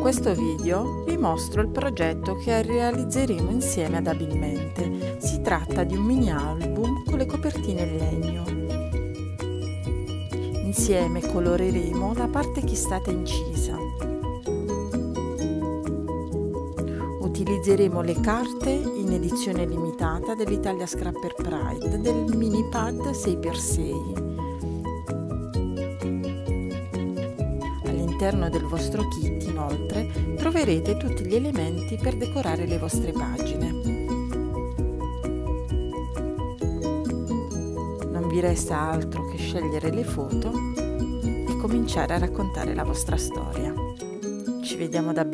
questo video vi mostro il progetto che realizzeremo insieme ad Abilmente. Si tratta di un mini album con le copertine in legno. Insieme coloreremo la parte che è stata incisa. Utilizzeremo le carte in edizione limitata dell'Italia Scrapper Pride del mini pad 6x6 All'interno del vostro kit, inoltre, troverete tutti gli elementi per decorare le vostre pagine. Non vi resta altro che scegliere le foto e cominciare a raccontare la vostra storia. Ci vediamo da